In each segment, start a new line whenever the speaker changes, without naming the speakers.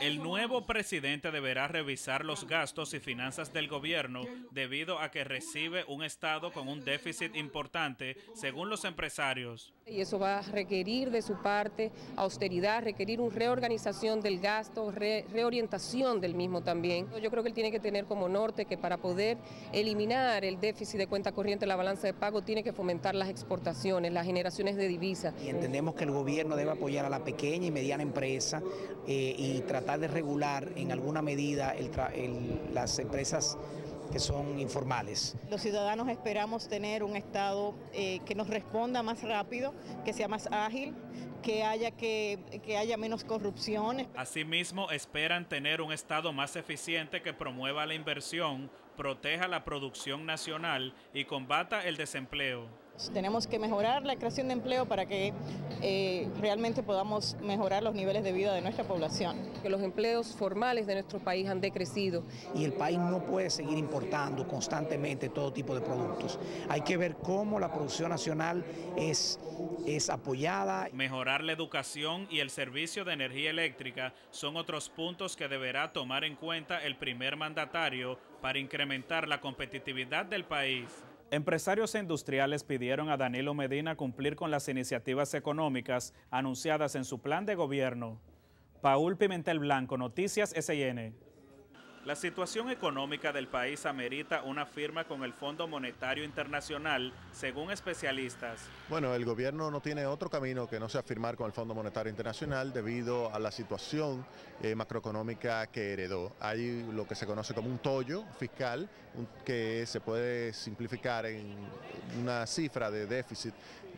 El nuevo presidente deberá revisar los gastos y finanzas del gobierno debido a que recibe un Estado con un déficit importante, según los empresarios.
Y eso va a requerir de su parte austeridad, requerir una reorganización del gasto, reorientación del mismo también. Yo creo que él tiene que tener como norte que para poder eliminar el déficit de cuenta corriente en la balanza de pago tiene que fomentar las exportaciones, las generaciones de divisas.
Y entendemos que el gobierno debe apoyar a la pequeña y mediana empresa eh, y tratar de regular en alguna medida las empresas que son informales.
Los ciudadanos esperamos tener un Estado eh, que nos responda más rápido, que sea más ágil, que haya, que, que haya menos corrupción.
Asimismo, esperan tener un Estado más eficiente que promueva la inversión, proteja la producción nacional y combata el desempleo.
Tenemos que mejorar la creación de empleo para que eh, realmente podamos mejorar los niveles de vida de nuestra población.
Que los empleos formales de nuestro país han decrecido.
Y el país no puede seguir importando constantemente todo tipo de productos. Hay que ver cómo la producción nacional es, es apoyada.
Mejorar la educación y el servicio de energía eléctrica son otros puntos que deberá tomar en cuenta el primer mandatario para incrementar la competitividad del país. Empresarios e industriales pidieron a Danilo Medina cumplir con las iniciativas económicas anunciadas en su plan de gobierno. Paul Pimentel Blanco, Noticias SIN. La situación económica del país amerita una firma con el Fondo Monetario Internacional, según especialistas.
Bueno, el gobierno no tiene otro camino que no sea firmar con el Fondo Monetario Internacional debido a la situación eh, macroeconómica que heredó. Hay lo que se conoce como un tollo fiscal que se puede simplificar en una cifra de déficit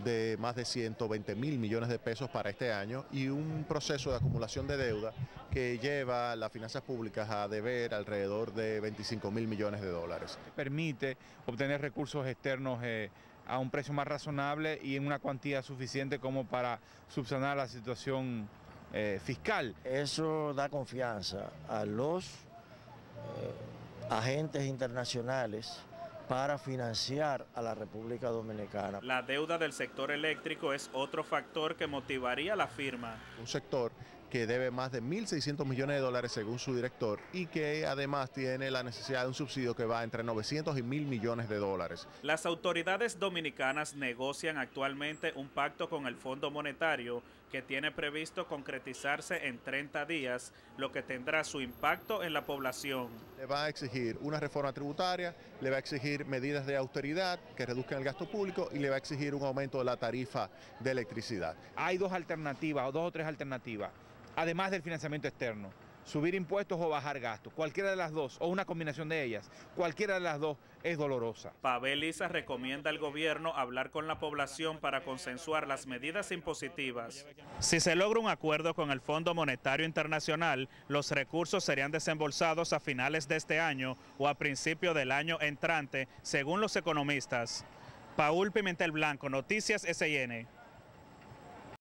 de más de 120 mil millones de pesos para este año y un proceso de acumulación de deuda que lleva las finanzas públicas a deber alrededor de 25 mil millones de dólares.
Permite obtener recursos externos eh, a un precio más razonable y en una cuantía suficiente como para subsanar la situación eh, fiscal.
Eso da confianza a los eh, agentes internacionales para financiar a la República Dominicana.
La deuda del sector eléctrico es otro factor que motivaría la firma.
Un sector que debe más de 1.600 millones de dólares según su director y que además tiene la necesidad de un subsidio que va entre 900 y 1.000 millones de dólares.
Las autoridades dominicanas negocian actualmente un pacto con el Fondo Monetario que tiene previsto concretizarse en 30 días, lo que tendrá su impacto en la población.
Le va a exigir una reforma tributaria, le va a exigir medidas de austeridad que reduzcan el gasto público y le va a exigir un aumento de la tarifa de electricidad.
Hay dos alternativas o dos o tres alternativas además del financiamiento externo. Subir impuestos o bajar gastos, cualquiera de las dos, o una combinación de ellas, cualquiera de las dos es dolorosa.
Pavel Isa recomienda al gobierno hablar con la población para consensuar las medidas impositivas. Si se logra un acuerdo con el Fondo Monetario Internacional, los recursos serían desembolsados a finales de este año o a principio del año entrante, según los economistas. Paul Pimentel Blanco, Noticias SIN.